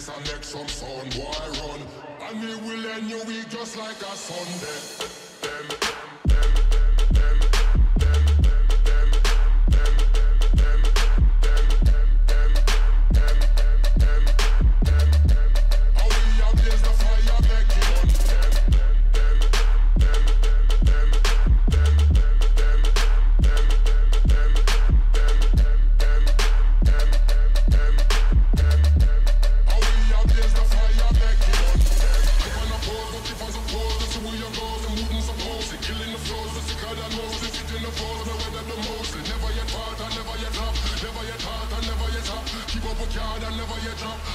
place and make some sound. Why run? And we will end your week just like a Sunday. Them. weather than Moses, it in the falls, the weather than Moses. Never yet part, I never yet drop, never yet hot. I never yet top. Keep up with God, I never yet drop.